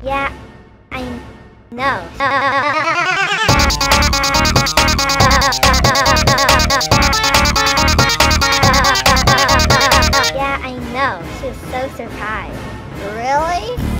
Yeah, I know. yeah, I know. She was so surprised. Really?